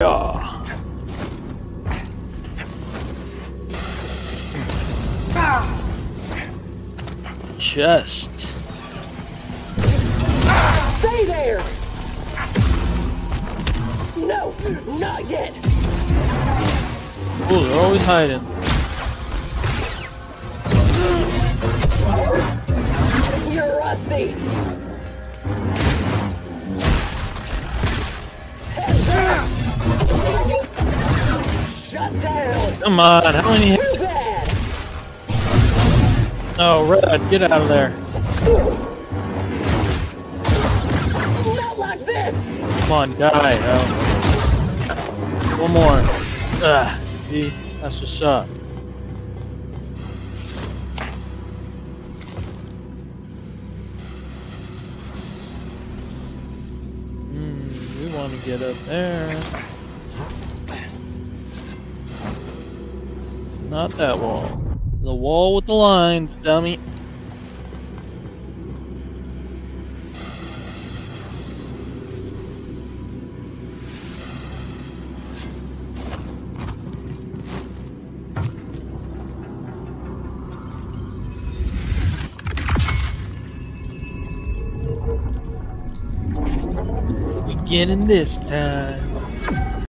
Yeah. Chest. Stay there! No, not yet! Oh, they're always hiding. You're rusty! Come on, how many? Oh, Red, get out of there. Come on, die. Oh. One more. Ah, see, that's what's up. Hmm, we want to get up there. Not that wall. The wall with the lines, dummy. In this time.